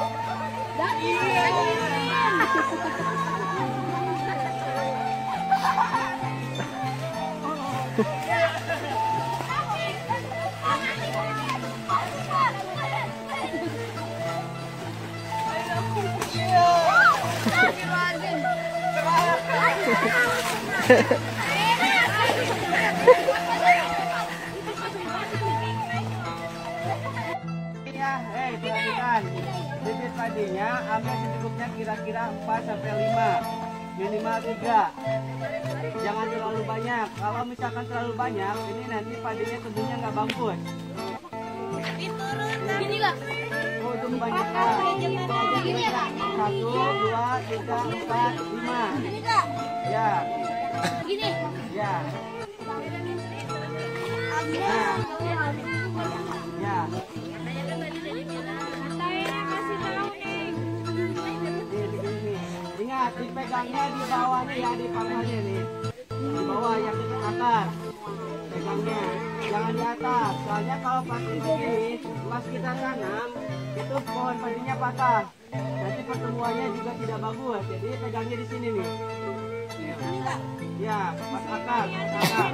Ya, Bibit padinya ambil secukupnya kira-kira 4 sampai 5. Minimal 3. Jangan terlalu banyak. Kalau misalkan terlalu banyak, ini nanti padinya tumbuhnya nggak bagus. Gini lah. Oh, itu kebanyakan. Ya. Satu, dua, tiga, empat, lima. Ya, Gini. ya, ya. Dipegangnya di bawah nih ya, di nih. Di bawah yang dekat akar. Pegangnya, jangan di atas. Soalnya kalau pas di sini, pas kita tanam, itu pohon padinya patah. Nanti pertumbuhannya juga tidak bagus. Jadi pegangnya di sini nih. Ya, pas akar, akar.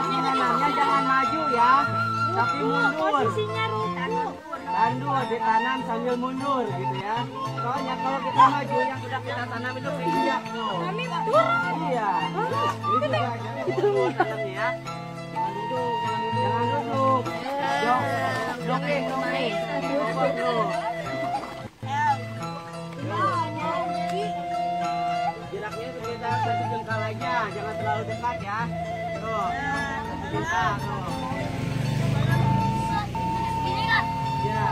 Proses menanamnya jangan maju ya, tapi mundur. Posisinya rutan. Tandu ditanam sambil mundur gitu ya. Soalnya kalau kita maju yang sudah kita tanam itu keinjak tuh. Kami betul. Iya. Ini juga jangan mundur tanamnya ya. Satu jengkal aja, jangan terlalu dekat ya. Tuh, satu jengkal tuh. Ya,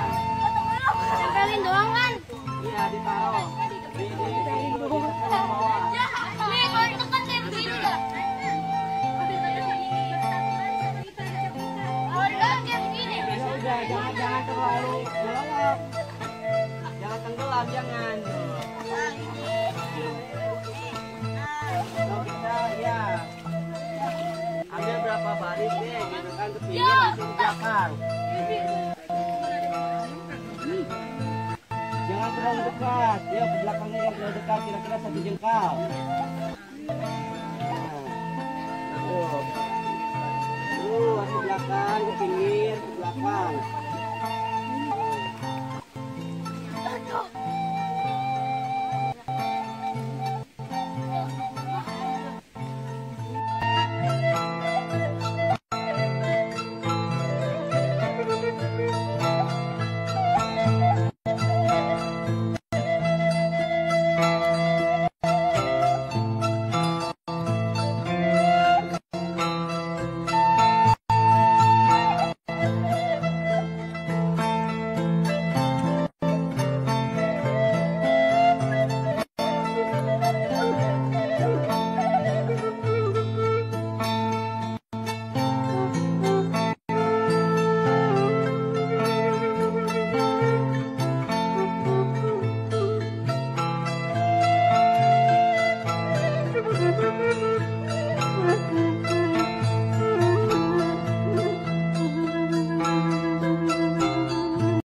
Tempelin doang kan? iya ditaruh. Nih kalau kayak begini. Ya udah, jangan jangan terlalu gelap. Jangan tenggelam, jangan. Kita ya ambil berapa baris deh, gitu kan ke pinggir langsung ke belakang. Jangan terlalu dekat, ya ke belakangnya yang terlalu dekat, kira-kira satu jengkal. Nah, tuh. Tuh, ke belakang, ke pinggir, ke belakang.